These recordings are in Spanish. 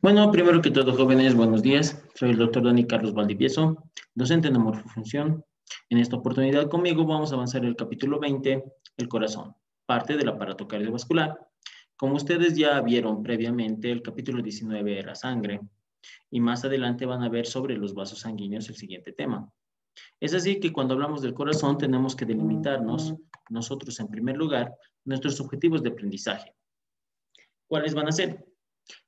Bueno, primero que todo, jóvenes, buenos días. Soy el doctor Dani Carlos Valdivieso, docente de morfofunción. En esta oportunidad conmigo vamos a avanzar el capítulo 20, el corazón, parte del aparato cardiovascular. Como ustedes ya vieron previamente, el capítulo 19 era sangre y más adelante van a ver sobre los vasos sanguíneos el siguiente tema. Es así que cuando hablamos del corazón tenemos que delimitarnos nosotros en primer lugar nuestros objetivos de aprendizaje. ¿Cuáles van a ser?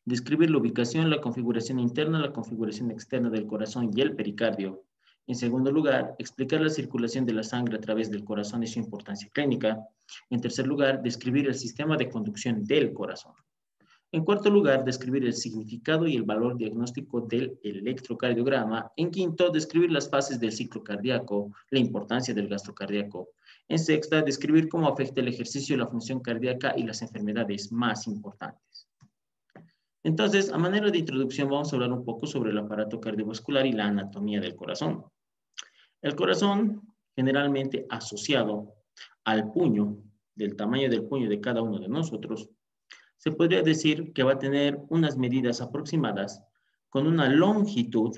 Describir la ubicación, la configuración interna, la configuración externa del corazón y el pericardio. En segundo lugar, explicar la circulación de la sangre a través del corazón y su importancia clínica. En tercer lugar, describir el sistema de conducción del corazón. En cuarto lugar, describir el significado y el valor diagnóstico del electrocardiograma. En quinto, describir las fases del ciclo cardíaco, la importancia del gasto cardíaco. En sexta, describir cómo afecta el ejercicio, la función cardíaca y las enfermedades más importantes. Entonces, a manera de introducción, vamos a hablar un poco sobre el aparato cardiovascular y la anatomía del corazón. El corazón, generalmente asociado al puño, del tamaño del puño de cada uno de nosotros, se podría decir que va a tener unas medidas aproximadas con una longitud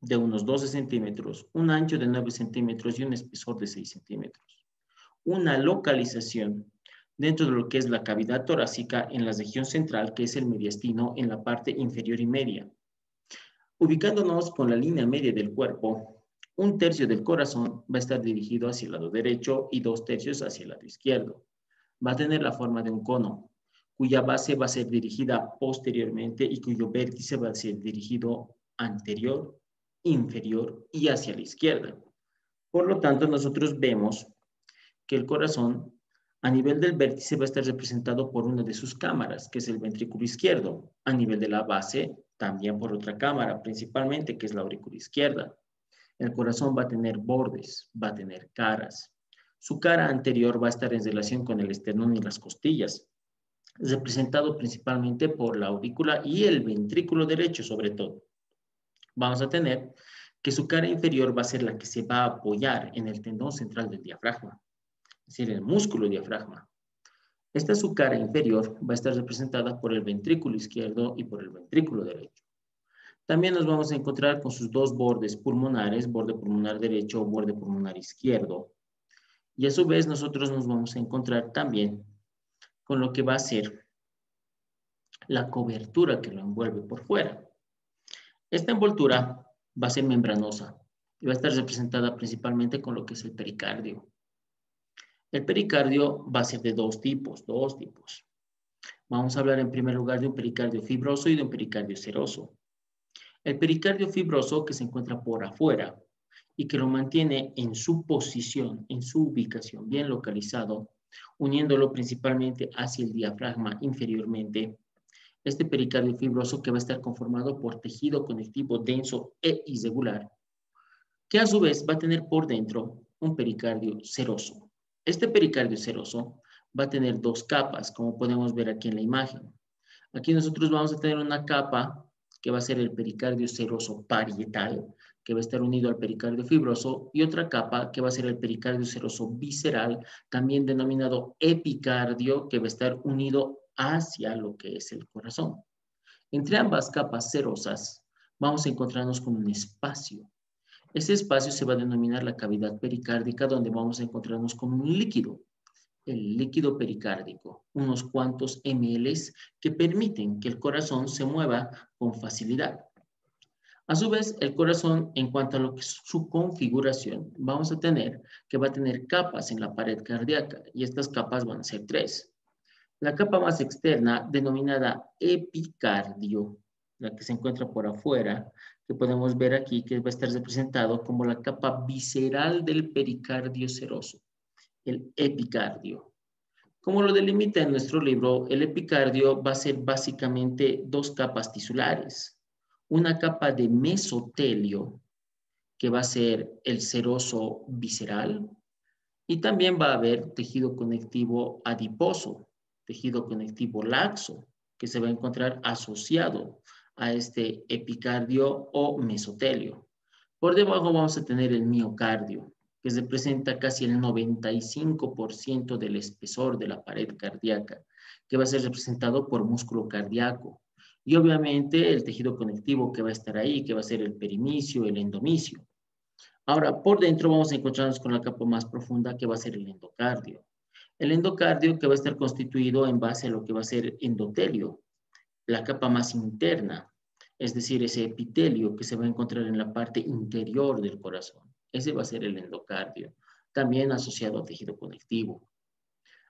de unos 12 centímetros, un ancho de 9 centímetros y un espesor de 6 centímetros. Una localización dentro de lo que es la cavidad torácica en la región central, que es el mediastino en la parte inferior y media. Ubicándonos con la línea media del cuerpo, un tercio del corazón va a estar dirigido hacia el lado derecho y dos tercios hacia el lado izquierdo. Va a tener la forma de un cono, cuya base va a ser dirigida posteriormente y cuyo vértice va a ser dirigido anterior, inferior y hacia la izquierda. Por lo tanto, nosotros vemos que el corazón a nivel del vértice va a estar representado por una de sus cámaras, que es el ventrículo izquierdo. A nivel de la base, también por otra cámara, principalmente, que es la aurícula izquierda. El corazón va a tener bordes, va a tener caras. Su cara anterior va a estar en relación con el esternón y las costillas, representado principalmente por la aurícula y el ventrículo derecho sobre todo. Vamos a tener que su cara inferior va a ser la que se va a apoyar en el tendón central del diafragma es decir, el músculo diafragma. Esta su cara inferior va a estar representada por el ventrículo izquierdo y por el ventrículo derecho. También nos vamos a encontrar con sus dos bordes pulmonares, borde pulmonar derecho o borde pulmonar izquierdo. Y a su vez nosotros nos vamos a encontrar también con lo que va a ser la cobertura que lo envuelve por fuera. Esta envoltura va a ser membranosa y va a estar representada principalmente con lo que es el pericardio. El pericardio va a ser de dos tipos, dos tipos. Vamos a hablar en primer lugar de un pericardio fibroso y de un pericardio seroso. El pericardio fibroso que se encuentra por afuera y que lo mantiene en su posición, en su ubicación, bien localizado, uniéndolo principalmente hacia el diafragma inferiormente. Este pericardio fibroso que va a estar conformado por tejido conectivo denso e irregular, que a su vez va a tener por dentro un pericardio seroso. Este pericardio seroso va a tener dos capas, como podemos ver aquí en la imagen. Aquí nosotros vamos a tener una capa que va a ser el pericardio seroso parietal, que va a estar unido al pericardio fibroso, y otra capa que va a ser el pericardio seroso visceral, también denominado epicardio, que va a estar unido hacia lo que es el corazón. Entre ambas capas serosas vamos a encontrarnos con un espacio ese espacio se va a denominar la cavidad pericárdica, donde vamos a encontrarnos con un líquido, el líquido pericárdico, unos cuantos ml que permiten que el corazón se mueva con facilidad. A su vez, el corazón, en cuanto a su configuración, vamos a tener que va a tener capas en la pared cardíaca y estas capas van a ser tres. La capa más externa, denominada epicardio, la que se encuentra por afuera, que podemos ver aquí, que va a estar representado como la capa visceral del pericardio seroso, el epicardio. Como lo delimita en nuestro libro, el epicardio va a ser básicamente dos capas tisulares. Una capa de mesotelio, que va a ser el seroso visceral, y también va a haber tejido conectivo adiposo, tejido conectivo laxo, que se va a encontrar asociado a este epicardio o mesotelio. Por debajo vamos a tener el miocardio, que representa casi el 95% del espesor de la pared cardíaca, que va a ser representado por músculo cardíaco. Y obviamente el tejido conectivo que va a estar ahí, que va a ser el perimicio, el endomicio. Ahora, por dentro vamos a encontrarnos con la capa más profunda que va a ser el endocardio. El endocardio que va a estar constituido en base a lo que va a ser endotelio, la capa más interna, es decir, ese epitelio que se va a encontrar en la parte interior del corazón. Ese va a ser el endocardio, también asociado al tejido conectivo.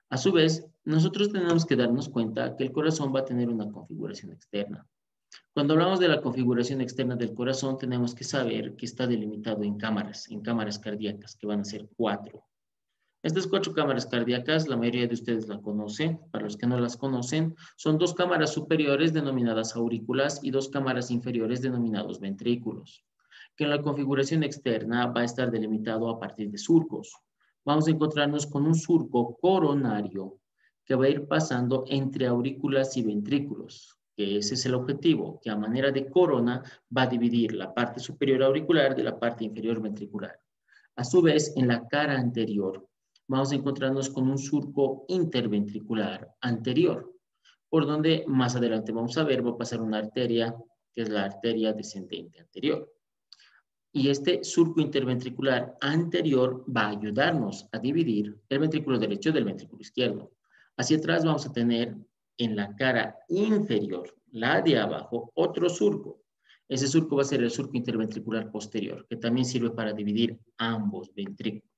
A su vez, nosotros tenemos que darnos cuenta que el corazón va a tener una configuración externa. Cuando hablamos de la configuración externa del corazón, tenemos que saber que está delimitado en cámaras, en cámaras cardíacas, que van a ser cuatro. Estas cuatro cámaras cardíacas, la mayoría de ustedes la conocen. Para los que no las conocen, son dos cámaras superiores denominadas aurículas y dos cámaras inferiores denominados ventrículos, que en la configuración externa va a estar delimitado a partir de surcos vamos a encontrarnos con un surco coronario que va a ir pasando entre aurículas y ventrículos, que ese es el objetivo, que a manera de corona va a dividir la parte superior auricular de la parte inferior ventricular. A su vez, en la cara anterior, vamos a encontrarnos con un surco interventricular anterior, por donde más adelante vamos a ver va a pasar una arteria, que es la arteria descendente anterior. Y este surco interventricular anterior va a ayudarnos a dividir el ventrículo derecho del ventrículo izquierdo. Hacia atrás vamos a tener en la cara inferior, la de abajo, otro surco. Ese surco va a ser el surco interventricular posterior, que también sirve para dividir ambos ventrículos.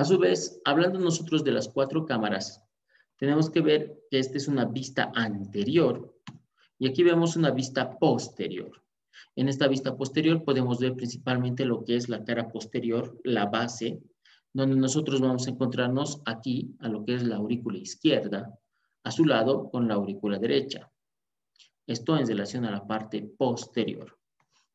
A su vez, hablando nosotros de las cuatro cámaras, tenemos que ver que esta es una vista anterior y aquí vemos una vista posterior. En esta vista posterior podemos ver principalmente lo que es la cara posterior, la base, donde nosotros vamos a encontrarnos aquí a lo que es la aurícula izquierda, a su lado con la aurícula derecha. Esto en relación a la parte posterior.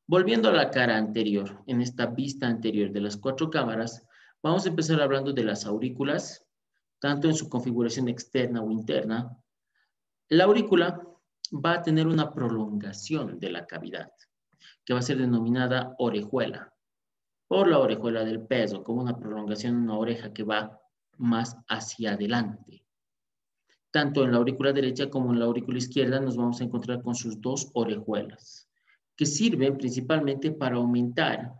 Volviendo a la cara anterior, en esta vista anterior de las cuatro cámaras, vamos a empezar hablando de las aurículas, tanto en su configuración externa o interna. La aurícula va a tener una prolongación de la cavidad que va a ser denominada orejuela, por la orejuela del peso, como una prolongación de una oreja que va más hacia adelante. Tanto en la aurícula derecha como en la aurícula izquierda nos vamos a encontrar con sus dos orejuelas, que sirven principalmente para aumentar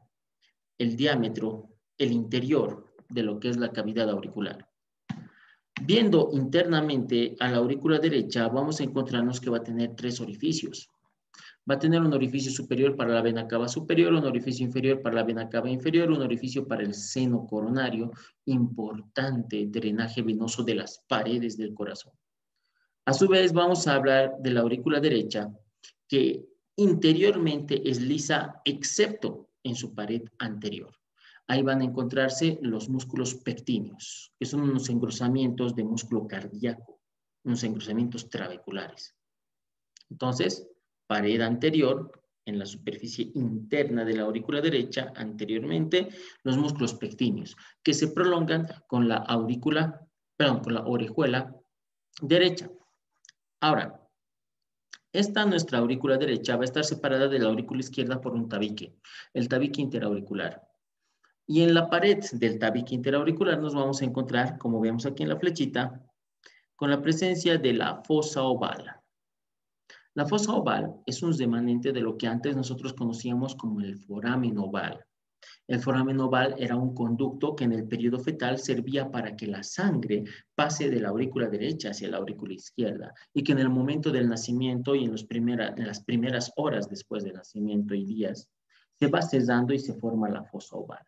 el diámetro, el interior de lo que es la cavidad auricular. Viendo internamente a la aurícula derecha, vamos a encontrarnos que va a tener tres orificios va a tener un orificio superior para la vena cava superior, un orificio inferior para la vena cava inferior, un orificio para el seno coronario, importante drenaje venoso de las paredes del corazón. A su vez, vamos a hablar de la aurícula derecha, que interiormente es lisa, excepto en su pared anterior. Ahí van a encontrarse los músculos pectíneos, que son unos engrosamientos de músculo cardíaco, unos engrosamientos trabeculares. Entonces, pared anterior, en la superficie interna de la aurícula derecha, anteriormente, los músculos pectíneos, que se prolongan con la aurícula, perdón, con la orejuela derecha. Ahora, esta nuestra aurícula derecha va a estar separada de la aurícula izquierda por un tabique, el tabique interauricular. Y en la pared del tabique interauricular nos vamos a encontrar, como vemos aquí en la flechita, con la presencia de la fosa oval. La fosa oval es un remanente de lo que antes nosotros conocíamos como el foramen oval. El foramen oval era un conducto que en el periodo fetal servía para que la sangre pase de la aurícula derecha hacia la aurícula izquierda y que en el momento del nacimiento y en, en las primeras horas después del nacimiento y días se va cesando y se forma la fosa oval.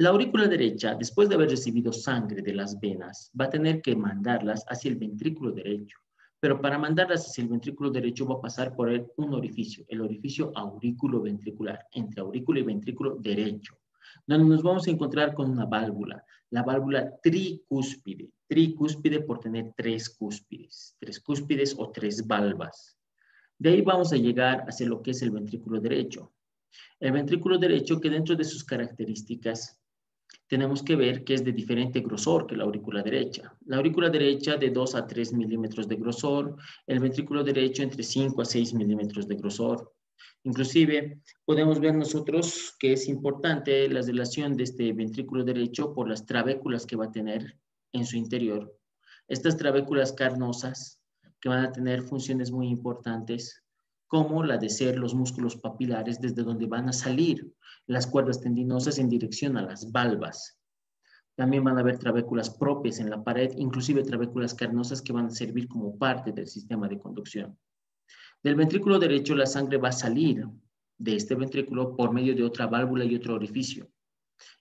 La aurícula derecha, después de haber recibido sangre de las venas, va a tener que mandarlas hacia el ventrículo derecho pero para mandarlas hacia el ventrículo derecho va a pasar por un orificio, el orificio aurículo ventricular, entre aurículo y ventrículo derecho, donde nos vamos a encontrar con una válvula, la válvula tricúspide, tricúspide por tener tres cúspides, tres cúspides o tres valvas. De ahí vamos a llegar hacia lo que es el ventrículo derecho. El ventrículo derecho que dentro de sus características tenemos que ver que es de diferente grosor que la aurícula derecha. La aurícula derecha de 2 a 3 milímetros de grosor, el ventrículo derecho entre 5 a 6 milímetros de grosor. Inclusive podemos ver nosotros que es importante la relación de este ventrículo derecho por las trabéculas que va a tener en su interior. Estas trabéculas carnosas que van a tener funciones muy importantes como la de ser los músculos papilares desde donde van a salir las cuerdas tendinosas en dirección a las valvas. También van a haber trabéculas propias en la pared, inclusive trabéculas carnosas que van a servir como parte del sistema de conducción. Del ventrículo derecho la sangre va a salir de este ventrículo por medio de otra válvula y otro orificio.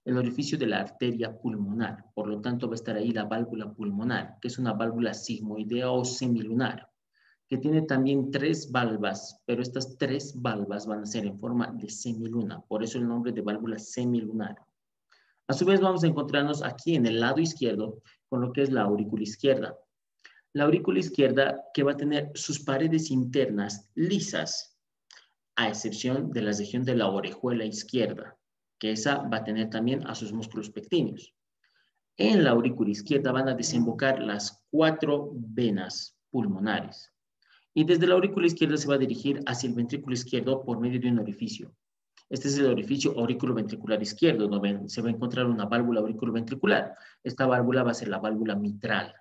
El orificio de la arteria pulmonar. Por lo tanto, va a estar ahí la válvula pulmonar, que es una válvula sigmoidea o semilunar, que tiene también tres valvas, pero estas tres valvas van a ser en forma de semiluna. Por eso el nombre de válvula semilunar. A su vez, vamos a encontrarnos aquí en el lado izquierdo con lo que es la aurícula izquierda. La aurícula izquierda que va a tener sus paredes internas lisas, a excepción de la región de la orejuela izquierda, que esa va a tener también a sus músculos pectíneos. En la aurícula izquierda van a desembocar las cuatro venas pulmonares. Y desde la aurícula izquierda se va a dirigir hacia el ventrículo izquierdo por medio de un orificio. Este es el orificio ventricular izquierdo, donde se va a encontrar una válvula ventricular. Esta válvula va a ser la válvula mitral.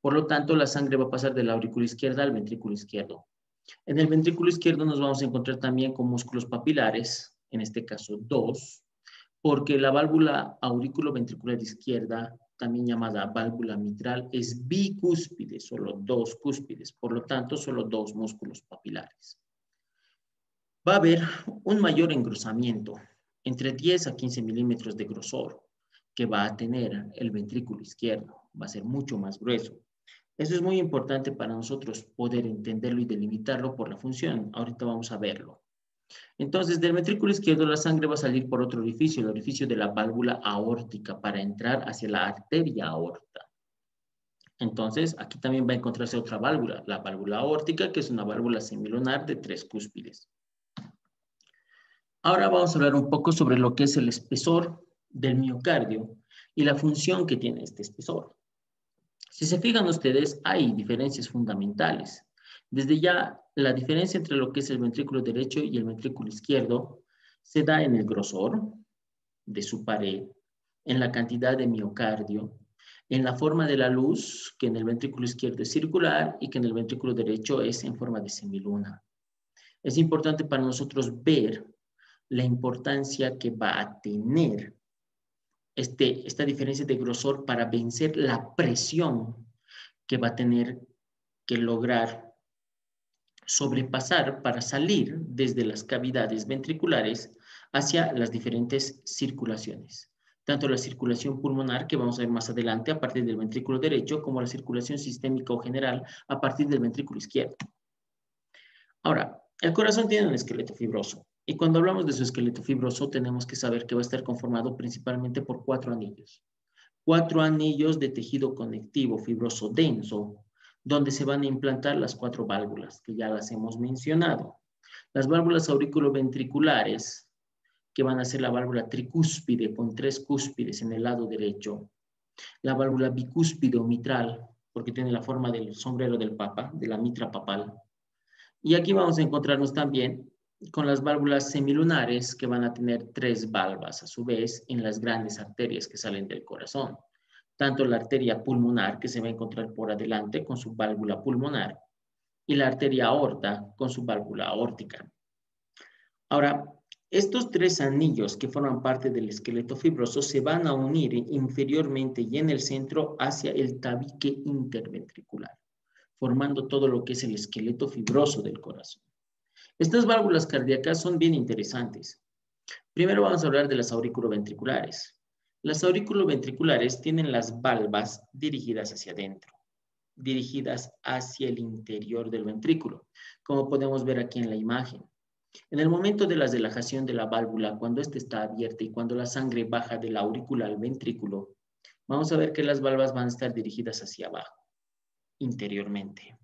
Por lo tanto, la sangre va a pasar de la aurícula izquierda al ventrículo izquierdo. En el ventrículo izquierdo nos vamos a encontrar también con músculos papilares, en este caso dos, porque la válvula ventricular izquierda, también llamada válvula mitral, es bicúspide, solo dos cúspides, por lo tanto, solo dos músculos papilares. Va a haber un mayor engrosamiento, entre 10 a 15 milímetros de grosor, que va a tener el ventrículo izquierdo, va a ser mucho más grueso. Eso es muy importante para nosotros poder entenderlo y delimitarlo por la función. Ahorita vamos a verlo. Entonces, del ventrículo izquierdo la sangre va a salir por otro orificio, el orificio de la válvula aórtica, para entrar hacia la arteria aorta. Entonces, aquí también va a encontrarse otra válvula, la válvula aórtica, que es una válvula semilunar de tres cúspides. Ahora vamos a hablar un poco sobre lo que es el espesor del miocardio y la función que tiene este espesor. Si se fijan ustedes, hay diferencias fundamentales. Desde ya, la diferencia entre lo que es el ventrículo derecho y el ventrículo izquierdo se da en el grosor de su pared, en la cantidad de miocardio, en la forma de la luz, que en el ventrículo izquierdo es circular y que en el ventrículo derecho es en forma de semiluna. Es importante para nosotros ver la importancia que va a tener este, esta diferencia de grosor para vencer la presión que va a tener que lograr sobrepasar para salir desde las cavidades ventriculares hacia las diferentes circulaciones. Tanto la circulación pulmonar, que vamos a ver más adelante a partir del ventrículo derecho, como la circulación sistémica o general a partir del ventrículo izquierdo. Ahora, el corazón tiene un esqueleto fibroso. Y cuando hablamos de su esqueleto fibroso, tenemos que saber que va a estar conformado principalmente por cuatro anillos. Cuatro anillos de tejido conectivo fibroso denso, donde se van a implantar las cuatro válvulas, que ya las hemos mencionado. Las válvulas auriculoventriculares, que van a ser la válvula tricúspide con tres cúspides en el lado derecho, la válvula bicúspide o mitral, porque tiene la forma del sombrero del papa, de la mitra papal. Y aquí vamos a encontrarnos también con las válvulas semilunares que van a tener tres valvas a su vez en las grandes arterias que salen del corazón tanto la arteria pulmonar, que se va a encontrar por adelante con su válvula pulmonar, y la arteria aorta con su válvula aórtica. Ahora, estos tres anillos que forman parte del esqueleto fibroso se van a unir inferiormente y en el centro hacia el tabique interventricular, formando todo lo que es el esqueleto fibroso del corazón. Estas válvulas cardíacas son bien interesantes. Primero vamos a hablar de las auriculoventriculares. Las auriculoventriculares tienen las valvas dirigidas hacia adentro, dirigidas hacia el interior del ventrículo, como podemos ver aquí en la imagen. En el momento de la relajación de la válvula, cuando ésta está abierta y cuando la sangre baja de la aurícula al ventrículo, vamos a ver que las valvas van a estar dirigidas hacia abajo, interiormente.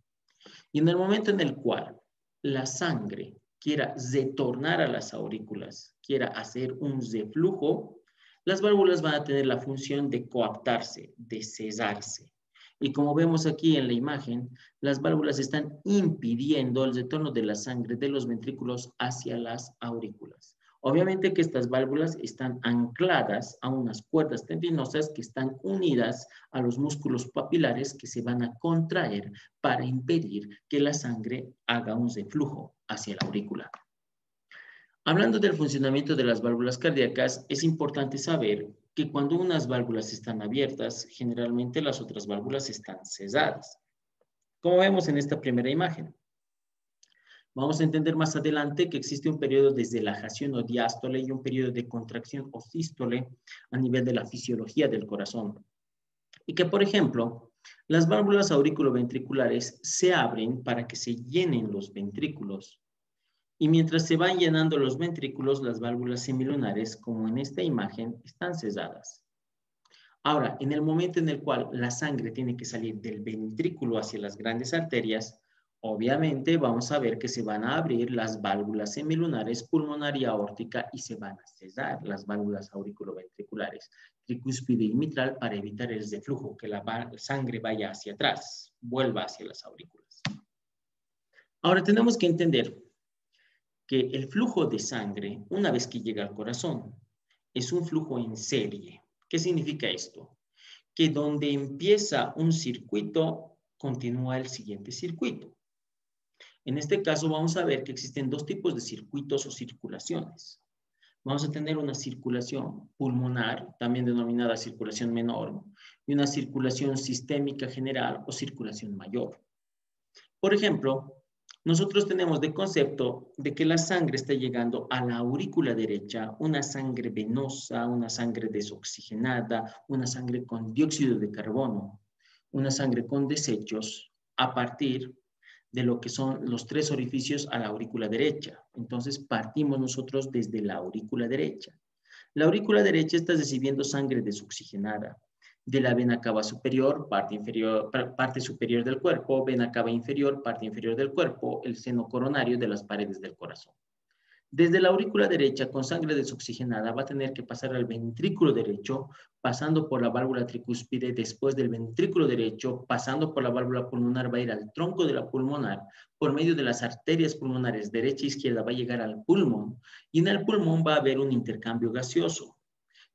Y en el momento en el cual la sangre quiera retornar a las aurículas, quiera hacer un reflujo, las válvulas van a tener la función de coaptarse, de cesarse. Y como vemos aquí en la imagen, las válvulas están impidiendo el retorno de la sangre de los ventrículos hacia las aurículas. Obviamente que estas válvulas están ancladas a unas cuerdas tendinosas que están unidas a los músculos papilares que se van a contraer para impedir que la sangre haga un reflujo hacia la aurícula. Hablando del funcionamiento de las válvulas cardíacas, es importante saber que cuando unas válvulas están abiertas, generalmente las otras válvulas están cesadas. Como vemos en esta primera imagen. Vamos a entender más adelante que existe un periodo de relajación o diástole y un periodo de contracción o sístole a nivel de la fisiología del corazón. Y que, por ejemplo, las válvulas auriculoventriculares se abren para que se llenen los ventrículos. Y mientras se van llenando los ventrículos, las válvulas semilunares, como en esta imagen, están cesadas. Ahora, en el momento en el cual la sangre tiene que salir del ventrículo hacia las grandes arterias, Obviamente vamos a ver que se van a abrir las válvulas semilunares pulmonar y aórtica y se van a cesar las válvulas auriculoventriculares, tricúspide y mitral para evitar el reflujo, que la sangre vaya hacia atrás, vuelva hacia las aurículas. Ahora tenemos que entender que el flujo de sangre, una vez que llega al corazón, es un flujo en serie. ¿Qué significa esto? Que donde empieza un circuito, continúa el siguiente circuito. En este caso vamos a ver que existen dos tipos de circuitos o circulaciones. Vamos a tener una circulación pulmonar, también denominada circulación menor, y una circulación sistémica general o circulación mayor. Por ejemplo, nosotros tenemos de concepto de que la sangre está llegando a la aurícula derecha, una sangre venosa, una sangre desoxigenada, una sangre con dióxido de carbono, una sangre con desechos a partir de lo que son los tres orificios a la aurícula derecha. Entonces partimos nosotros desde la aurícula derecha. La aurícula derecha está recibiendo sangre desoxigenada de la vena cava superior, parte, inferior, parte superior del cuerpo, vena cava inferior, parte inferior del cuerpo, el seno coronario de las paredes del corazón. Desde la aurícula derecha, con sangre desoxigenada, va a tener que pasar al ventrículo derecho, pasando por la válvula tricúspide, después del ventrículo derecho, pasando por la válvula pulmonar, va a ir al tronco de la pulmonar, por medio de las arterias pulmonares derecha e izquierda, va a llegar al pulmón, y en el pulmón va a haber un intercambio gaseoso.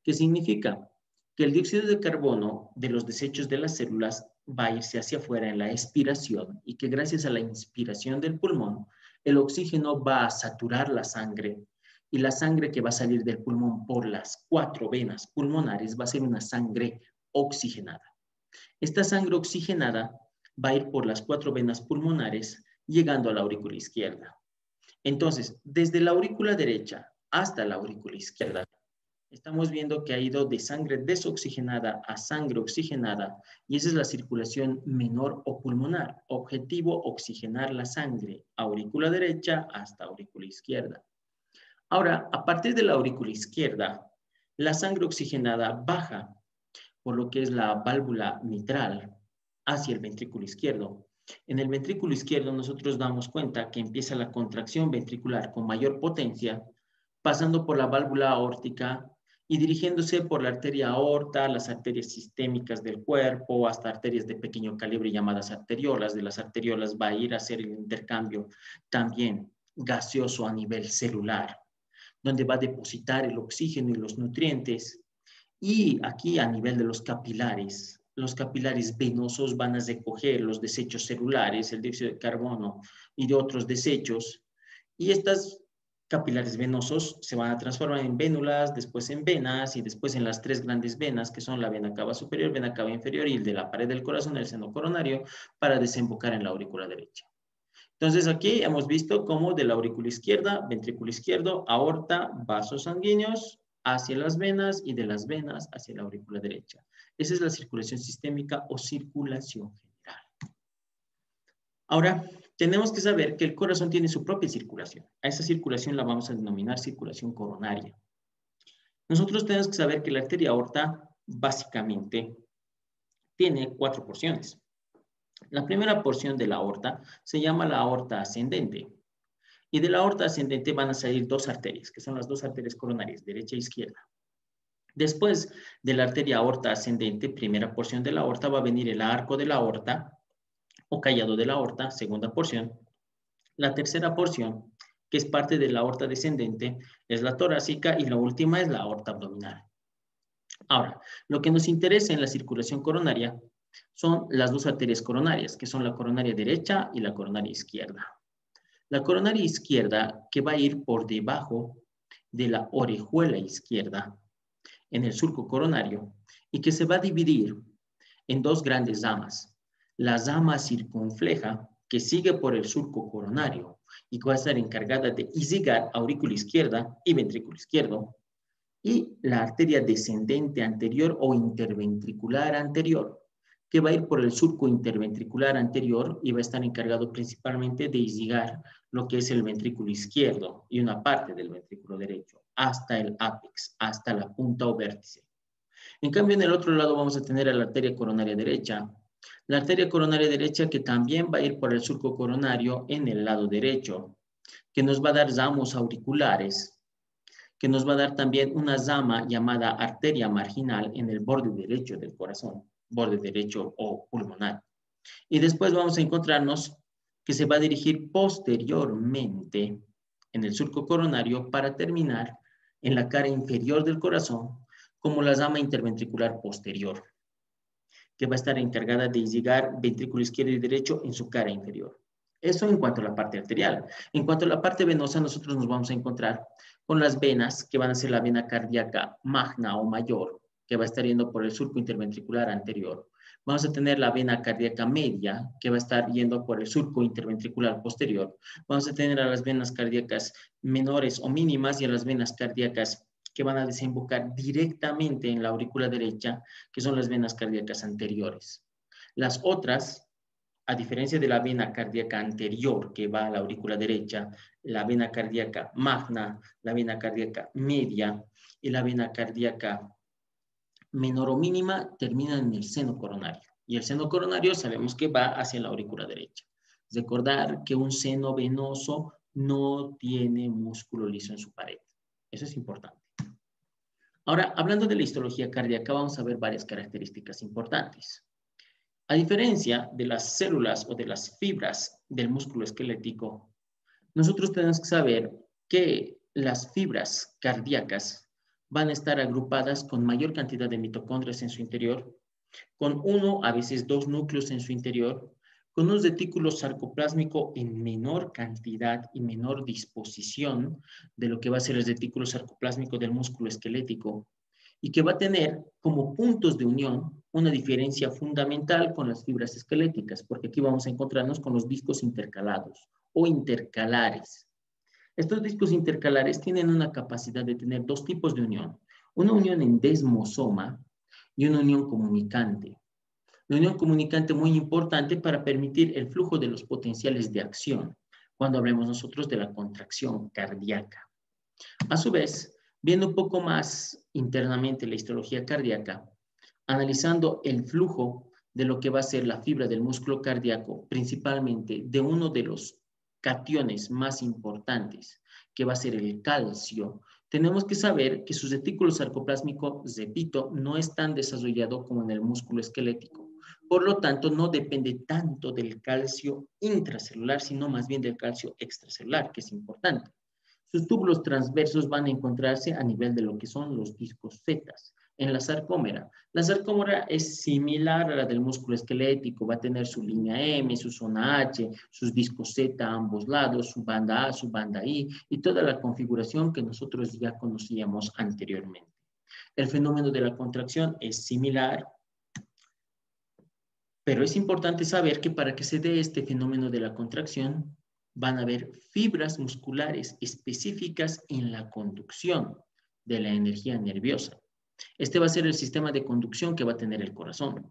¿Qué significa? Que el dióxido de carbono de los desechos de las células va a irse hacia afuera en la expiración y que gracias a la inspiración del pulmón el oxígeno va a saturar la sangre y la sangre que va a salir del pulmón por las cuatro venas pulmonares va a ser una sangre oxigenada. Esta sangre oxigenada va a ir por las cuatro venas pulmonares llegando a la aurícula izquierda. Entonces, desde la aurícula derecha hasta la aurícula izquierda, estamos viendo que ha ido de sangre desoxigenada a sangre oxigenada y esa es la circulación menor o pulmonar. Objetivo, oxigenar la sangre, aurícula derecha hasta aurícula izquierda. Ahora, a partir de la aurícula izquierda, la sangre oxigenada baja por lo que es la válvula mitral hacia el ventrículo izquierdo. En el ventrículo izquierdo nosotros damos cuenta que empieza la contracción ventricular con mayor potencia, pasando por la válvula aórtica y dirigiéndose por la arteria aorta, las arterias sistémicas del cuerpo, hasta arterias de pequeño calibre llamadas arteriolas. De las arteriolas va a ir a hacer el intercambio también gaseoso a nivel celular, donde va a depositar el oxígeno y los nutrientes. Y aquí a nivel de los capilares, los capilares venosos van a recoger los desechos celulares, el dióxido de carbono y de otros desechos. Y estas capilares venosos se van a transformar en vénulas, después en venas y después en las tres grandes venas que son la vena cava superior, vena cava inferior y el de la pared del corazón, el seno coronario, para desembocar en la aurícula derecha. Entonces aquí hemos visto cómo de la aurícula izquierda, ventrículo izquierdo, aorta, vasos sanguíneos hacia las venas y de las venas hacia la aurícula derecha. Esa es la circulación sistémica o circulación general. Ahora, tenemos que saber que el corazón tiene su propia circulación. A esa circulación la vamos a denominar circulación coronaria. Nosotros tenemos que saber que la arteria aorta básicamente tiene cuatro porciones. La primera porción de la aorta se llama la aorta ascendente. Y de la aorta ascendente van a salir dos arterias, que son las dos arterias coronarias, derecha e izquierda. Después de la arteria aorta ascendente, primera porción de la aorta, va a venir el arco de la aorta, o callado de la aorta, segunda porción. La tercera porción que es parte de la aorta descendente, es la torácica y la última es la aorta abdominal. Ahora, lo que nos interesa en la circulación coronaria son las dos arterias coronarias, que son la coronaria derecha y la coronaria izquierda. La coronaria izquierda, que va a ir por debajo de la orejuela izquierda, en el surco coronario, y que se va a dividir en dos grandes damas. La dama circunfleja, que sigue por el surco coronario y que va a estar encargada de isigar aurícula izquierda y ventrículo izquierdo, y la arteria descendente anterior o interventricular anterior, que va a ir por el surco interventricular anterior y va a estar encargado principalmente de isigar lo que es el ventrículo izquierdo y una parte del ventrículo derecho, hasta el ápex, hasta la punta o vértice. En cambio, en el otro lado vamos a tener a la arteria coronaria derecha. La arteria coronaria derecha que también va a ir por el surco coronario en el lado derecho, que nos va a dar ramos auriculares que nos va a dar también una zama llamada arteria marginal en el borde derecho del corazón, borde derecho o pulmonar. Y después vamos a encontrarnos que se va a dirigir posteriormente en el surco coronario para terminar en la cara inferior del corazón como la zama interventricular posterior, que va a estar encargada de llegar ventrículo izquierdo y derecho en su cara inferior. Eso en cuanto a la parte arterial. En cuanto a la parte venosa, nosotros nos vamos a encontrar con las venas, que van a ser la vena cardíaca magna o mayor, que va a estar yendo por el surco interventricular anterior. Vamos a tener la vena cardíaca media, que va a estar yendo por el surco interventricular posterior. Vamos a tener a las venas cardíacas menores o mínimas y a las venas cardíacas que van a desembocar directamente en la aurícula derecha, que son las venas cardíacas anteriores. Las otras a diferencia de la vena cardíaca anterior que va a la aurícula derecha, la vena cardíaca magna, la vena cardíaca media y la vena cardíaca menor o mínima terminan en el seno coronario. Y el seno coronario sabemos que va hacia la aurícula derecha. Recordar que un seno venoso no tiene músculo liso en su pared. Eso es importante. Ahora, hablando de la histología cardíaca, vamos a ver varias características importantes. A diferencia de las células o de las fibras del músculo esquelético, nosotros tenemos que saber que las fibras cardíacas van a estar agrupadas con mayor cantidad de mitocondrias en su interior, con uno, a veces dos núcleos en su interior, con un retículo sarcoplásmico en menor cantidad y menor disposición de lo que va a ser el retículo sarcoplásmico del músculo esquelético, y que va a tener como puntos de unión una diferencia fundamental con las fibras esqueléticas, porque aquí vamos a encontrarnos con los discos intercalados o intercalares. Estos discos intercalares tienen una capacidad de tener dos tipos de unión, una unión en desmosoma y una unión comunicante. La unión comunicante muy importante para permitir el flujo de los potenciales de acción, cuando hablemos nosotros de la contracción cardíaca. A su vez, Viendo un poco más internamente la histología cardíaca, analizando el flujo de lo que va a ser la fibra del músculo cardíaco, principalmente de uno de los cationes más importantes, que va a ser el calcio, tenemos que saber que su retículo sarcoplásmico, repito, no es tan desarrollado como en el músculo esquelético. Por lo tanto, no depende tanto del calcio intracelular, sino más bien del calcio extracelular, que es importante. Sus túbulos transversos van a encontrarse a nivel de lo que son los discos Z. En la sarcómera, la sarcómera es similar a la del músculo esquelético, va a tener su línea M, su zona H, sus discos Z a ambos lados, su banda A, su banda I y toda la configuración que nosotros ya conocíamos anteriormente. El fenómeno de la contracción es similar, pero es importante saber que para que se dé este fenómeno de la contracción, van a haber fibras musculares específicas en la conducción de la energía nerviosa. Este va a ser el sistema de conducción que va a tener el corazón.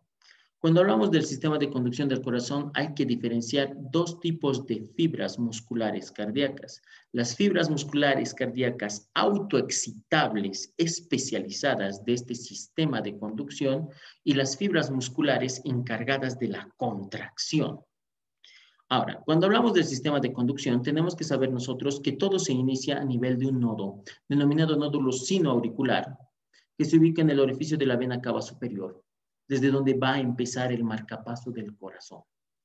Cuando hablamos del sistema de conducción del corazón, hay que diferenciar dos tipos de fibras musculares cardíacas. Las fibras musculares cardíacas autoexcitables especializadas de este sistema de conducción y las fibras musculares encargadas de la contracción. Ahora, cuando hablamos del sistema de conducción, tenemos que saber nosotros que todo se inicia a nivel de un nodo, denominado nódulo sinoauricular, que se ubica en el orificio de la vena cava superior, desde donde va a empezar el marcapaso del corazón.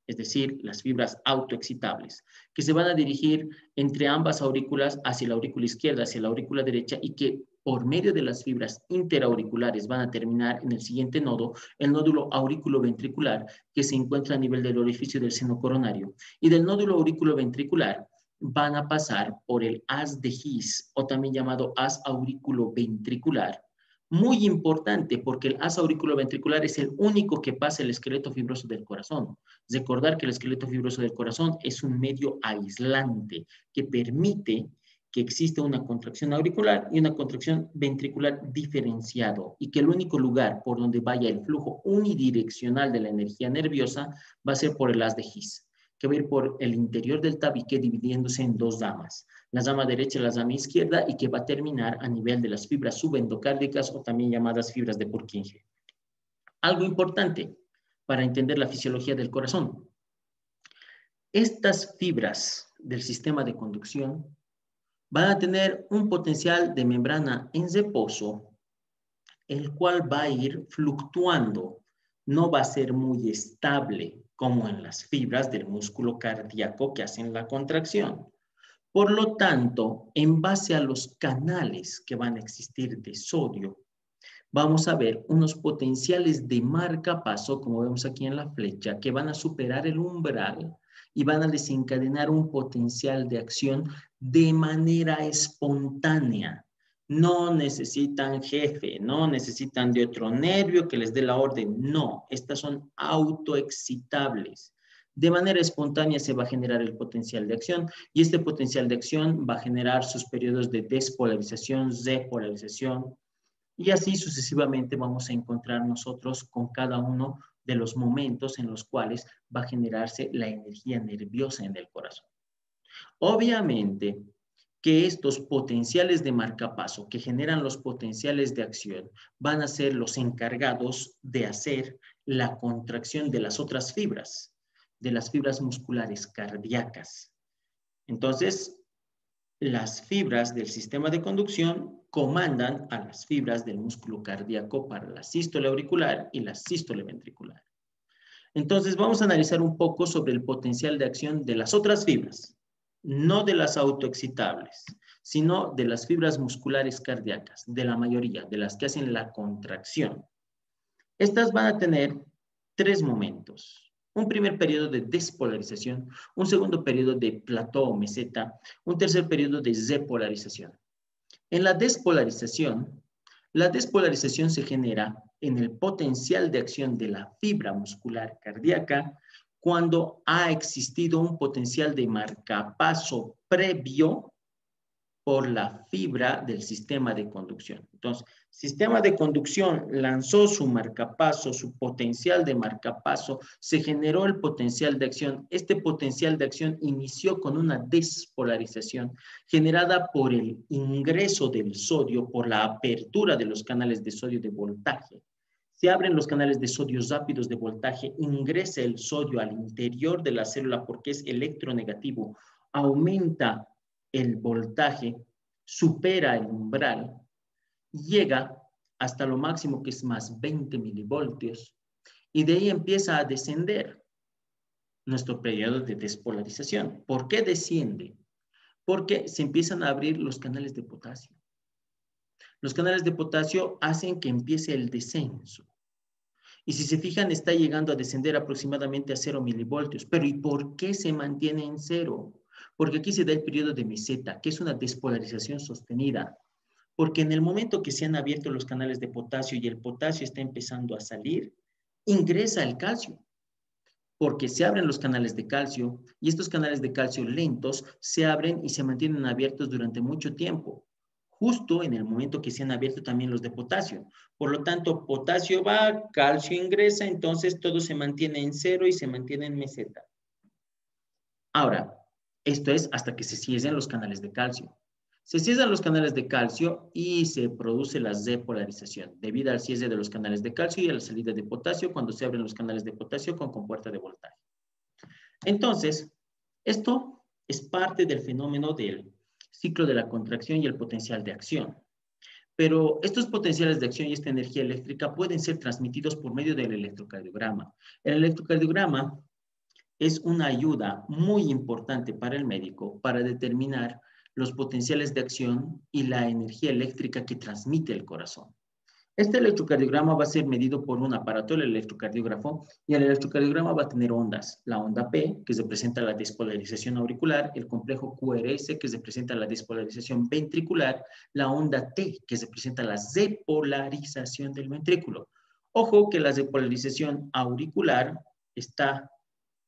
es decir, las fibras autoexcitables, que se van a dirigir entre ambas aurículas hacia la aurícula izquierda, hacia la aurícula derecha y que por medio de las fibras interauriculares van a terminar en el siguiente nodo, el nódulo ventricular que se encuentra a nivel del orificio del seno coronario. Y del nódulo ventricular van a pasar por el haz de His, o también llamado haz ventricular. Muy importante porque el haz ventricular es el único que pasa el esqueleto fibroso del corazón. Recordar que el esqueleto fibroso del corazón es un medio aislante que permite que existe una contracción auricular y una contracción ventricular diferenciado y que el único lugar por donde vaya el flujo unidireccional de la energía nerviosa va a ser por el haz de His, que va a ir por el interior del tabique dividiéndose en dos damas, la dama derecha y la dama izquierda y que va a terminar a nivel de las fibras subendocárdicas o también llamadas fibras de Purkinje. Algo importante para entender la fisiología del corazón. Estas fibras del sistema de conducción van a tener un potencial de membrana en reposo, el cual va a ir fluctuando, no va a ser muy estable como en las fibras del músculo cardíaco que hacen la contracción. Por lo tanto, en base a los canales que van a existir de sodio, vamos a ver unos potenciales de marcapaso, como vemos aquí en la flecha, que van a superar el umbral y van a desencadenar un potencial de acción de manera espontánea. No necesitan jefe, no necesitan de otro nervio que les dé la orden. No, estas son autoexcitables. De manera espontánea se va a generar el potencial de acción y este potencial de acción va a generar sus periodos de despolarización, depolarización y así sucesivamente vamos a encontrar nosotros con cada uno de los momentos en los cuales va a generarse la energía nerviosa en el corazón. Obviamente que estos potenciales de marcapaso que generan los potenciales de acción van a ser los encargados de hacer la contracción de las otras fibras, de las fibras musculares cardíacas. Entonces, las fibras del sistema de conducción comandan a las fibras del músculo cardíaco para la sístole auricular y la sístole ventricular. Entonces, vamos a analizar un poco sobre el potencial de acción de las otras fibras, no de las autoexcitables, sino de las fibras musculares cardíacas, de la mayoría, de las que hacen la contracción. Estas van a tener tres momentos un primer periodo de despolarización, un segundo periodo de plató o meseta, un tercer periodo de depolarización. En la despolarización, la despolarización se genera en el potencial de acción de la fibra muscular cardíaca cuando ha existido un potencial de marcapaso previo por la fibra del sistema de conducción. Entonces, sistema de conducción lanzó su marcapaso, su potencial de marcapaso, se generó el potencial de acción. Este potencial de acción inició con una despolarización generada por el ingreso del sodio, por la apertura de los canales de sodio de voltaje. Se abren los canales de sodio rápidos de voltaje, ingresa el sodio al interior de la célula porque es electronegativo, aumenta el voltaje, supera el umbral, llega hasta lo máximo que es más 20 milivoltios y de ahí empieza a descender nuestro periodo de despolarización. ¿Por qué desciende? Porque se empiezan a abrir los canales de potasio. Los canales de potasio hacen que empiece el descenso. Y si se fijan, está llegando a descender aproximadamente a 0 milivoltios. Pero ¿y por qué se mantiene en cero? Porque aquí se da el periodo de meseta, que es una despolarización sostenida. Porque en el momento que se han abierto los canales de potasio y el potasio está empezando a salir, ingresa el calcio. Porque se abren los canales de calcio y estos canales de calcio lentos se abren y se mantienen abiertos durante mucho tiempo justo en el momento que se han abierto también los de potasio. Por lo tanto, potasio va, calcio ingresa, entonces todo se mantiene en cero y se mantiene en meseta. Ahora, esto es hasta que se cierren los canales de calcio. Se cierran los canales de calcio y se produce la depolarización debido al cierre de los canales de calcio y a la salida de potasio cuando se abren los canales de potasio con compuerta de voltaje. Entonces, esto es parte del fenómeno del ciclo de la contracción y el potencial de acción. Pero estos potenciales de acción y esta energía eléctrica pueden ser transmitidos por medio del electrocardiograma. El electrocardiograma es una ayuda muy importante para el médico para determinar los potenciales de acción y la energía eléctrica que transmite el corazón. Este electrocardiograma va a ser medido por un aparato, el electrocardiógrafo, y el electrocardiograma va a tener ondas. La onda P, que representa la despolarización auricular, el complejo QRS, que representa la despolarización ventricular, la onda T, que representa la depolarización del ventrículo. Ojo que la depolarización auricular está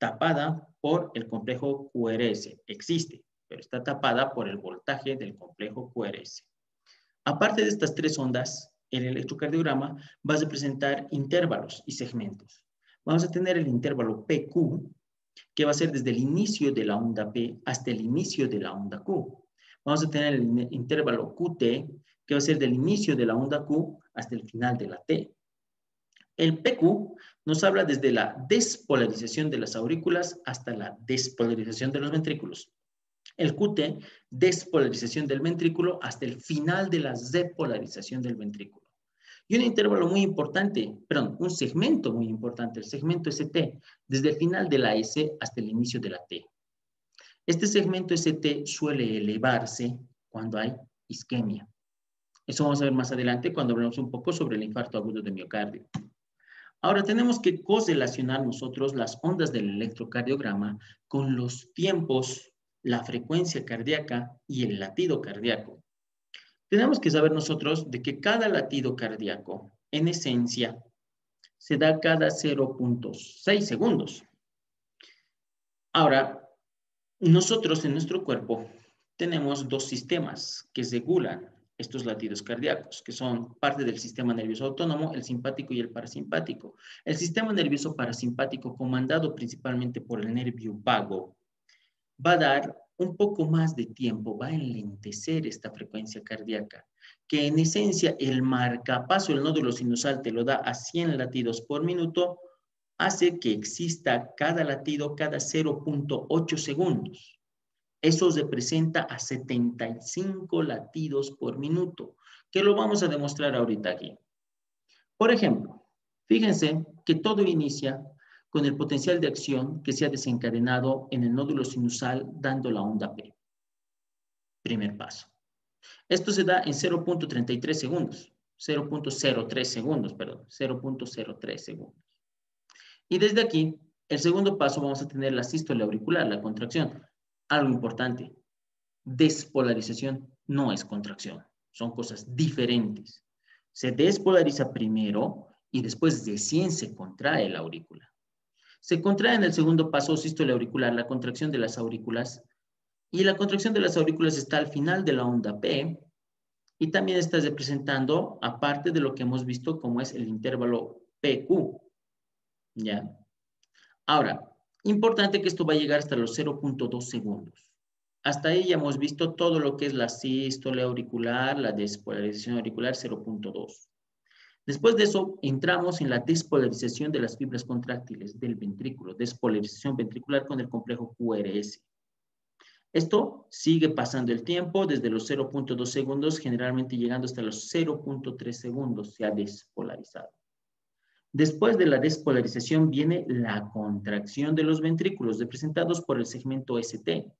tapada por el complejo QRS. Existe, pero está tapada por el voltaje del complejo QRS. Aparte de estas tres ondas, el electrocardiograma va a representar intervalos y segmentos. Vamos a tener el intervalo PQ, que va a ser desde el inicio de la onda P hasta el inicio de la onda Q. Vamos a tener el intervalo QT, que va a ser del inicio de la onda Q hasta el final de la T. El PQ nos habla desde la despolarización de las aurículas hasta la despolarización de los ventrículos. El QT, despolarización del ventrículo hasta el final de la depolarización del ventrículo. Y un intervalo muy importante, perdón, un segmento muy importante, el segmento ST, desde el final de la S hasta el inicio de la T. Este segmento ST suele elevarse cuando hay isquemia. Eso vamos a ver más adelante cuando hablemos un poco sobre el infarto agudo de miocardio. Ahora tenemos que correlacionar nosotros las ondas del electrocardiograma con los tiempos, la frecuencia cardíaca y el latido cardíaco. Tenemos que saber nosotros de que cada latido cardíaco, en esencia, se da cada 0.6 segundos. Ahora, nosotros en nuestro cuerpo tenemos dos sistemas que regulan estos latidos cardíacos, que son parte del sistema nervioso autónomo, el simpático y el parasimpático. El sistema nervioso parasimpático, comandado principalmente por el nervio vago, va a dar un poco más de tiempo va a enlentecer esta frecuencia cardíaca, que en esencia el marcapaso, el nódulo sinusal te lo da a 100 latidos por minuto, hace que exista cada latido cada 0.8 segundos. Eso representa a 75 latidos por minuto, que lo vamos a demostrar ahorita aquí. Por ejemplo, fíjense que todo inicia con el potencial de acción que se ha desencadenado en el nódulo sinusal dando la onda P. Primer paso. Esto se da en 0.33 segundos, 0.03 segundos, perdón, 0.03 segundos. Y desde aquí, el segundo paso vamos a tener la sístole auricular, la contracción. Algo importante, despolarización no es contracción, son cosas diferentes. Se despolariza primero y después recién se contrae la aurícula. Se contrae en el segundo paso sístole auricular, la contracción de las aurículas. Y la contracción de las aurículas está al final de la onda P y también está representando, aparte de lo que hemos visto, como es el intervalo PQ. ¿Ya? Ahora, importante que esto va a llegar hasta los 0.2 segundos. Hasta ahí ya hemos visto todo lo que es la sístole auricular, la despolarización auricular 0.2. Después de eso, entramos en la despolarización de las fibras contráctiles del ventrículo, despolarización ventricular con el complejo QRS. Esto sigue pasando el tiempo desde los 0.2 segundos, generalmente llegando hasta los 0.3 segundos, se ha despolarizado. Después de la despolarización viene la contracción de los ventrículos, representados por el segmento ST.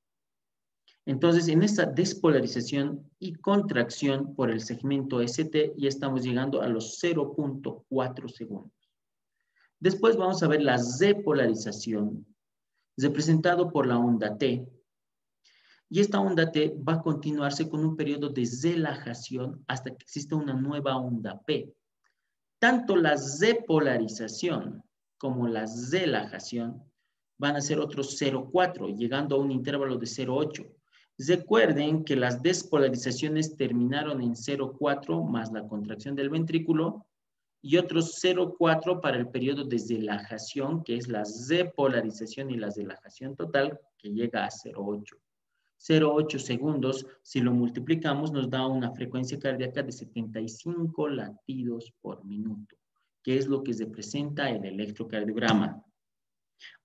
Entonces, en esta despolarización y contracción por el segmento ST, ya estamos llegando a los 0.4 segundos. Después vamos a ver la depolarización, representado por la onda T. Y esta onda T va a continuarse con un periodo de relajación hasta que exista una nueva onda P. Tanto la depolarización como la relajación van a ser otros 0.4, llegando a un intervalo de 0.8. Recuerden que las despolarizaciones terminaron en 0,4 más la contracción del ventrículo y otros 0,4 para el periodo de relajación, que es la depolarización y la relajación total, que llega a 0,8. 0,8 segundos, si lo multiplicamos, nos da una frecuencia cardíaca de 75 latidos por minuto, que es lo que representa el electrocardiograma.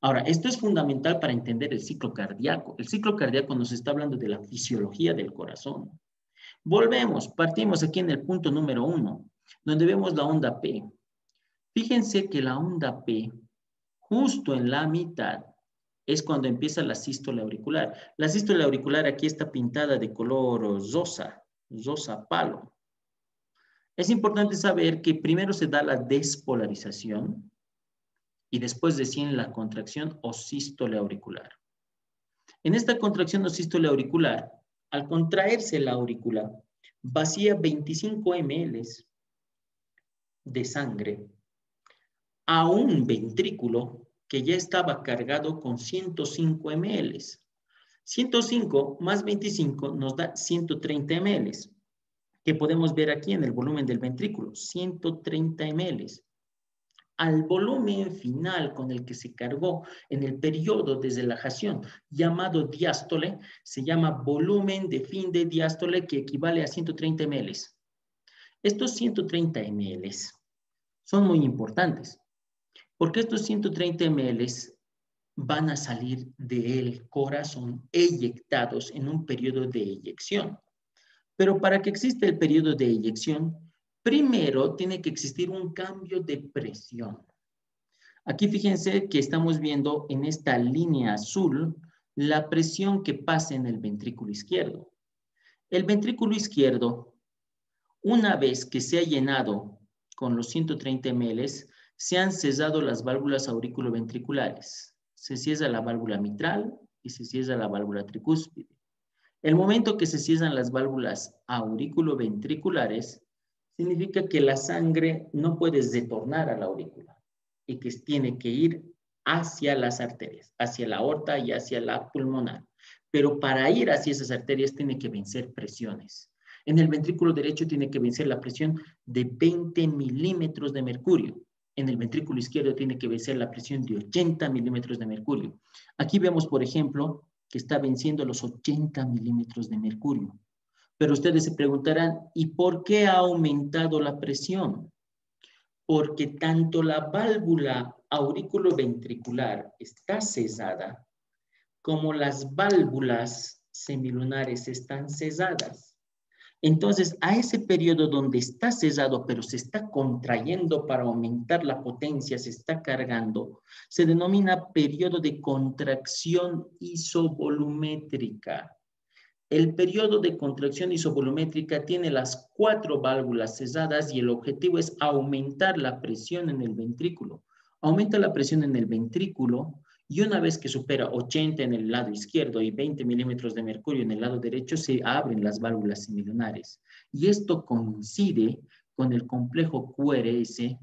Ahora, esto es fundamental para entender el ciclo cardíaco. El ciclo cardíaco nos está hablando de la fisiología del corazón. Volvemos, partimos aquí en el punto número uno, donde vemos la onda P. Fíjense que la onda P, justo en la mitad, es cuando empieza la sístole auricular. La sístole auricular aquí está pintada de color rosa, rosa palo. Es importante saber que primero se da la despolarización y después recién la contracción o sístole auricular. En esta contracción o sístole auricular, al contraerse la aurícula, vacía 25 ml de sangre a un ventrículo que ya estaba cargado con 105 ml. 105 más 25 nos da 130 ml, que podemos ver aquí en el volumen del ventrículo, 130 ml. Al volumen final con el que se cargó en el periodo de relajación llamado diástole, se llama volumen de fin de diástole que equivale a 130 ml. Estos 130 ml son muy importantes porque estos 130 ml van a salir del corazón eyectados en un periodo de eyección. Pero para que exista el periodo de eyección, primero tiene que existir un cambio de presión. Aquí fíjense que estamos viendo en esta línea azul la presión que pasa en el ventrículo izquierdo. El ventrículo izquierdo, una vez que se ha llenado con los 130 ml, se han cesado las válvulas auriculoventriculares. Se cierra la válvula mitral y se cierra la válvula tricúspide. El momento que se cierran las válvulas auriculoventriculares, significa que la sangre no puede retornar a la aurícula y que tiene que ir hacia las arterias, hacia la aorta y hacia la pulmonar. Pero para ir hacia esas arterias tiene que vencer presiones. En el ventrículo derecho tiene que vencer la presión de 20 milímetros de mercurio en el ventrículo izquierdo tiene que vencer la presión de 80 milímetros de mercurio. Aquí vemos, por ejemplo, que está venciendo los 80 milímetros de mercurio. Pero ustedes se preguntarán, ¿y por qué ha aumentado la presión? Porque tanto la válvula auriculoventricular está cesada, como las válvulas semilunares están cesadas. Entonces, a ese periodo donde está cesado, pero se está contrayendo para aumentar la potencia, se está cargando, se denomina periodo de contracción isovolumétrica. El periodo de contracción isovolumétrica tiene las cuatro válvulas cesadas y el objetivo es aumentar la presión en el ventrículo. Aumenta la presión en el ventrículo, y una vez que supera 80 en el lado izquierdo y 20 milímetros de mercurio en el lado derecho, se abren las válvulas semilunares. Y esto coincide con el complejo QRS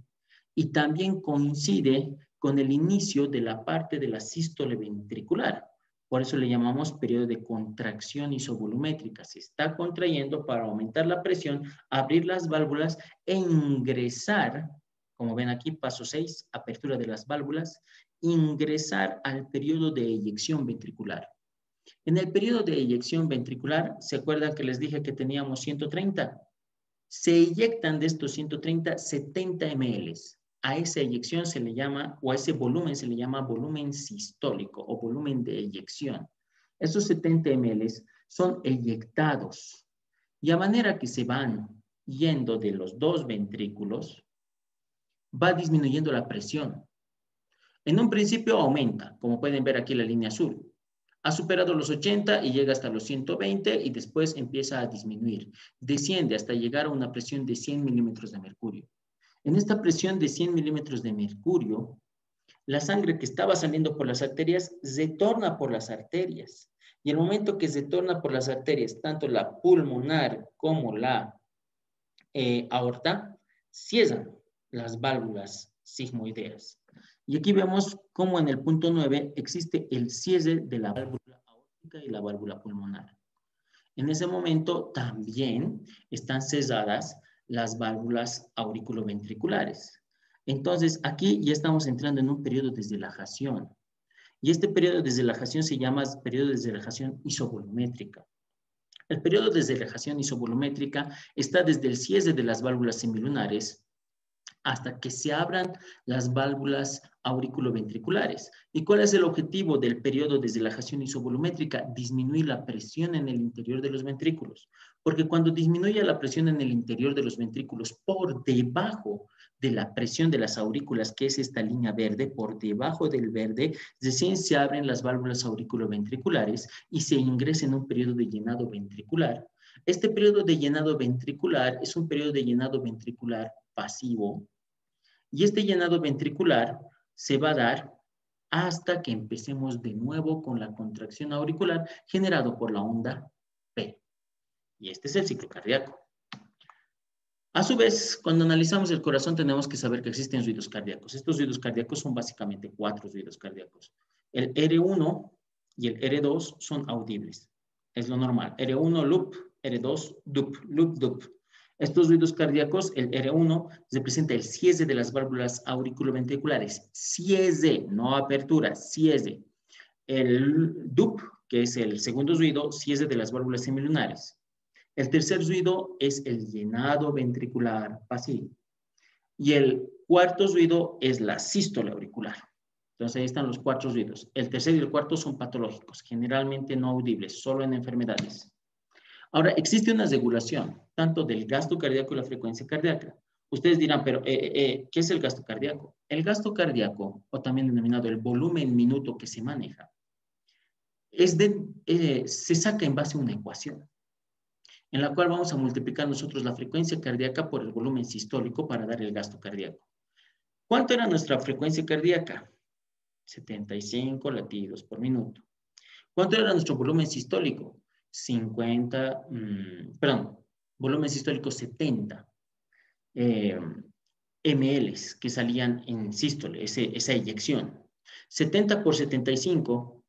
y también coincide con el inicio de la parte de la sístole ventricular. Por eso le llamamos periodo de contracción isovolumétrica. Se está contrayendo para aumentar la presión, abrir las válvulas e ingresar, como ven aquí, paso 6, apertura de las válvulas, ingresar al periodo de eyección ventricular. En el periodo de eyección ventricular, ¿se acuerdan que les dije que teníamos 130? Se eyectan de estos 130 70 ml. A esa eyección se le llama, o a ese volumen se le llama volumen sistólico o volumen de eyección. Esos 70 ml son eyectados y a manera que se van yendo de los dos ventrículos, va disminuyendo la presión. En un principio aumenta, como pueden ver aquí la línea azul. Ha superado los 80 y llega hasta los 120 y después empieza a disminuir. Desciende hasta llegar a una presión de 100 milímetros de mercurio. En esta presión de 100 milímetros de mercurio, la sangre que estaba saliendo por las arterias retorna por las arterias. Y el momento que se torna por las arterias, tanto la pulmonar como la eh, aorta, cierran las válvulas sigmoideas. Y aquí vemos cómo en el punto 9 existe el cierre de la válvula aórtica y la válvula pulmonar. En ese momento también están cesadas las válvulas auriculoventriculares. Entonces, aquí ya estamos entrando en un periodo de relajación. Y este periodo de relajación se llama periodo de relajación isovolumétrica. El periodo de relajación isovolumétrica está desde el cierre de las válvulas semilunares hasta que se abran las válvulas auriculoventriculares. ¿Y cuál es el objetivo del periodo de relajación isovolumétrica? Disminuir la presión en el interior de los ventrículos. Porque cuando disminuye la presión en el interior de los ventrículos por debajo de la presión de las aurículas, que es esta línea verde, por debajo del verde, recién se abren las válvulas auriculoventriculares y se ingresa en un periodo de llenado ventricular. Este periodo de llenado ventricular es un periodo de llenado ventricular pasivo y este llenado ventricular se va a dar hasta que empecemos de nuevo con la contracción auricular generado por la onda P. Y este es el ciclo cardíaco. A su vez, cuando analizamos el corazón tenemos que saber que existen ruidos cardíacos. Estos ruidos cardíacos son básicamente cuatro ruidos cardíacos. El R1 y el R2 son audibles. Es lo normal. R1, loop, R2, dup, loop, dup. Estos ruidos cardíacos, el R1 representa el cierre de las válvulas auriculoventriculares. Cierre, no apertura, cierre. El DUP, que es el segundo ruido, cierre de las válvulas semilunares. El tercer ruido es el llenado ventricular pasivo. Y el cuarto ruido es la sístole auricular. Entonces ahí están los cuatro ruidos. El tercer y el cuarto son patológicos, generalmente no audibles, solo en enfermedades. Ahora, existe una regulación tanto del gasto cardíaco y la frecuencia cardíaca. Ustedes dirán, pero eh, eh, eh, ¿qué es el gasto cardíaco? El gasto cardíaco, o también denominado el volumen minuto que se maneja, es de, se saca en base a una ecuación, en la cual vamos a multiplicar nosotros la frecuencia cardíaca por el volumen sistólico para dar el gasto cardíaco. ¿Cuánto era nuestra frecuencia cardíaca? 75 latidos por minuto. ¿Cuánto era nuestro volumen sistólico? 50, mm, perdón, volumen sistólico 70 eh, ml que salían en sístole, esa eyección. 70 por 75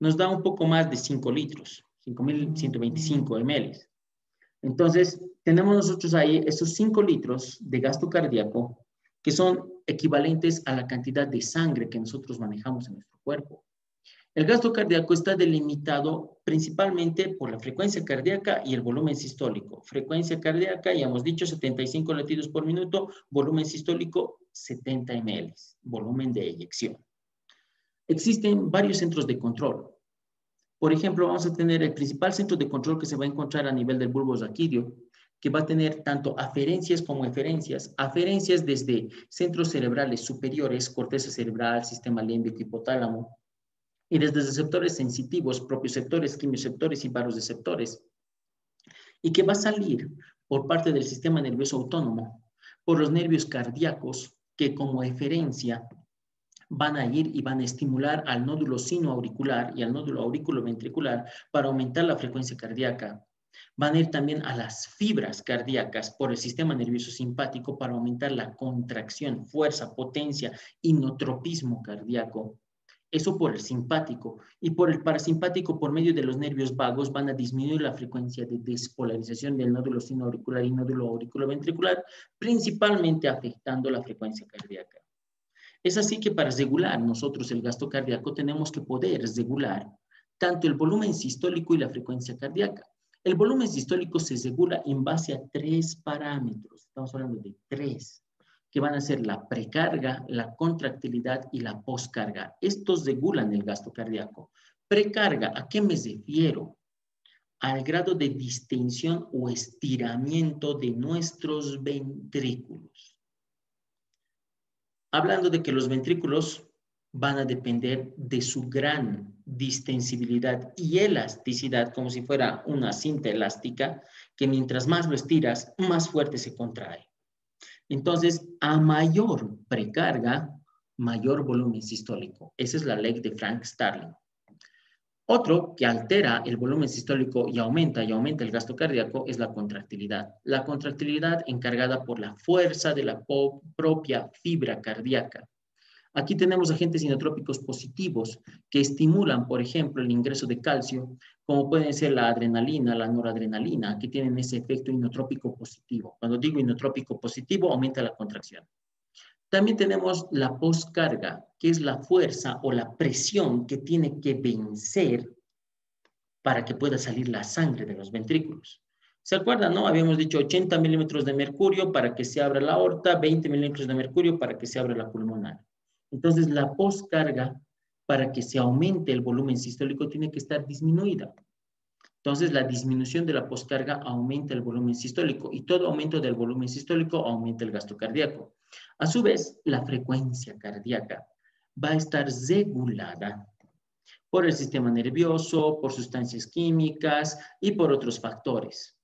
nos da un poco más de 5 litros, 5.125 ml. Entonces, tenemos nosotros ahí esos 5 litros de gasto cardíaco que son equivalentes a la cantidad de sangre que nosotros manejamos en nuestro cuerpo. El gasto cardíaco está delimitado principalmente por la frecuencia cardíaca y el volumen sistólico. Frecuencia cardíaca, ya hemos dicho, 75 latidos por minuto, volumen sistólico 70 ml, volumen de eyección. Existen varios centros de control. Por ejemplo, vamos a tener el principal centro de control que se va a encontrar a nivel del bulbo raquídeo, que va a tener tanto aferencias como eferencias. Aferencias desde centros cerebrales superiores, corteza cerebral, sistema límbico, hipotálamo, y desde receptores sensitivos, propioceptores, quimioceptores y receptores, y que va a salir por parte del sistema nervioso autónomo, por los nervios cardíacos, que como eferencia van a ir y van a estimular al nódulo sinoauricular y al nódulo auriculoventricular para aumentar la frecuencia cardíaca. Van a ir también a las fibras cardíacas por el sistema nervioso simpático para aumentar la contracción, fuerza, potencia, inotropismo cardíaco. Eso por el simpático. Y por el parasimpático, por medio de los nervios vagos, van a disminuir la frecuencia de despolarización del nódulo sinoauricular y nódulo auriculoventricular, principalmente afectando la frecuencia cardíaca. Es así que para regular nosotros el gasto cardíaco tenemos que poder regular tanto el volumen sistólico y la frecuencia cardíaca. El volumen sistólico se regula en base a tres parámetros. Estamos hablando de tres que van a ser la precarga, la contractilidad y la poscarga. Estos regulan el gasto cardíaco. Precarga, ¿a qué me refiero? Al grado de distensión o estiramiento de nuestros ventrículos. Hablando de que los ventrículos van a depender de su gran distensibilidad y elasticidad, como si fuera una cinta elástica, que mientras más lo estiras, más fuerte se contrae. Entonces, a mayor precarga, mayor volumen sistólico. Esa es la ley de Frank Starling. Otro que altera el volumen sistólico y aumenta y aumenta el gasto cardíaco es la contractilidad. La contractilidad encargada por la fuerza de la propia fibra cardíaca. Aquí tenemos agentes inotrópicos positivos que estimulan, por ejemplo, el ingreso de calcio, como pueden ser la adrenalina, la noradrenalina, que tienen ese efecto inotrópico positivo. Cuando digo inotrópico positivo, aumenta la contracción. También tenemos la poscarga, que es la fuerza o la presión que tiene que vencer para que pueda salir la sangre de los ventrículos. ¿Se acuerdan, no? Habíamos dicho 80 milímetros de mercurio para que se abra la aorta, 20 milímetros de mercurio para que se abra la pulmonar. Entonces, la poscarga, para que se aumente el volumen sistólico, tiene que estar disminuida. Entonces, la disminución de la poscarga aumenta el volumen sistólico y todo aumento del volumen sistólico aumenta el gasto cardíaco. A su vez, la frecuencia cardíaca va a estar regulada por el sistema nervioso, por sustancias químicas y por otros factores.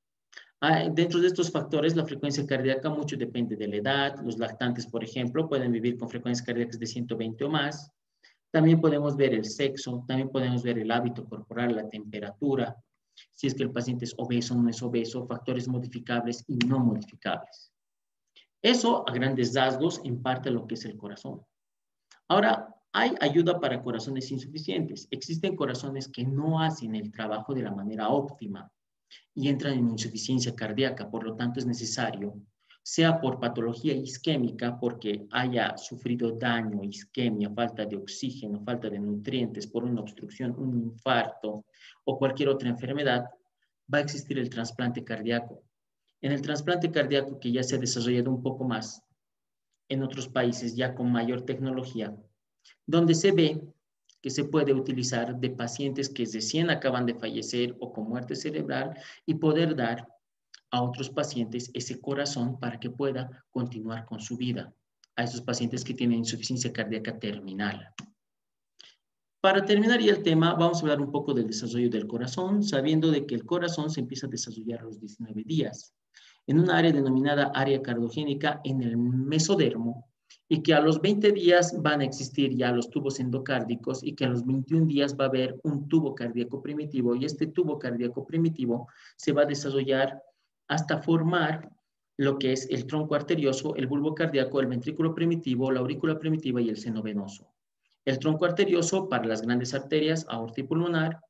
Ah, dentro de estos factores, la frecuencia cardíaca mucho depende de la edad. Los lactantes, por ejemplo, pueden vivir con frecuencias cardíacas de 120 o más. También podemos ver el sexo, también podemos ver el hábito corporal, la temperatura, si es que el paciente es obeso o no es obeso, factores modificables y no modificables. Eso, a grandes rasgos, en parte lo que es el corazón. Ahora, hay ayuda para corazones insuficientes. Existen corazones que no hacen el trabajo de la manera óptima y entran en insuficiencia cardíaca, por lo tanto es necesario, sea por patología isquémica, porque haya sufrido daño, isquemia, falta de oxígeno, falta de nutrientes, por una obstrucción, un infarto o cualquier otra enfermedad, va a existir el trasplante cardíaco. En el trasplante cardíaco, que ya se ha desarrollado un poco más en otros países ya con mayor tecnología, donde se ve que se puede utilizar de pacientes que recién acaban de fallecer o con muerte cerebral y poder dar a otros pacientes ese corazón para que pueda continuar con su vida, a esos pacientes que tienen insuficiencia cardíaca terminal. Para terminar ya el tema, vamos a hablar un poco del desarrollo del corazón, sabiendo de que el corazón se empieza a desarrollar a los 19 días, en una área denominada área cardiogénica en el mesodermo, y que a los 20 días van a existir ya los tubos endocárdicos y que a los 21 días va a haber un tubo cardíaco primitivo y este tubo cardíaco primitivo se va a desarrollar hasta formar lo que es el tronco arterioso, el bulbo cardíaco, el ventrículo primitivo, la aurícula primitiva y el seno venoso. El tronco arterioso para las grandes arterias, aorta y pulmonar,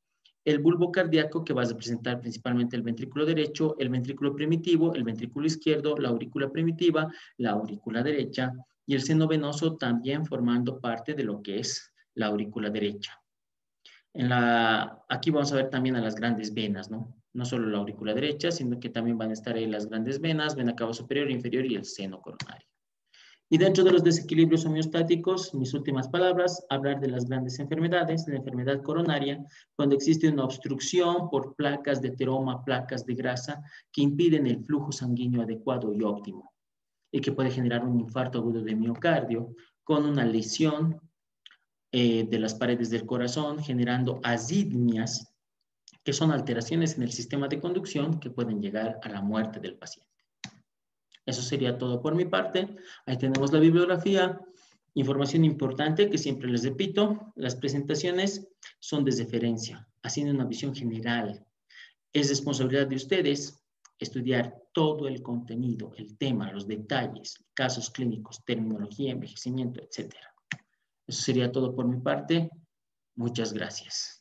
el bulbo cardíaco que va a representar principalmente el ventrículo derecho, el ventrículo primitivo, el ventrículo izquierdo, la aurícula primitiva, la aurícula derecha, y el seno venoso también formando parte de lo que es la aurícula derecha. En la, aquí vamos a ver también a las grandes venas, ¿no? No solo la aurícula derecha, sino que también van a estar ahí las grandes venas, vena cava superior, inferior y el seno coronario. Y dentro de los desequilibrios homeostáticos, mis últimas palabras, hablar de las grandes enfermedades, la enfermedad coronaria, cuando existe una obstrucción por placas de teroma, placas de grasa, que impiden el flujo sanguíneo adecuado y óptimo y que puede generar un infarto agudo de miocardio con una lesión eh, de las paredes del corazón, generando asidmias, que son alteraciones en el sistema de conducción que pueden llegar a la muerte del paciente. Eso sería todo por mi parte. Ahí tenemos la bibliografía. Información importante que siempre les repito, las presentaciones son de referencia, haciendo una visión general. Es responsabilidad de ustedes estudiar todo el contenido, el tema, los detalles, casos clínicos, terminología, envejecimiento, etc. Eso sería todo por mi parte. Muchas gracias.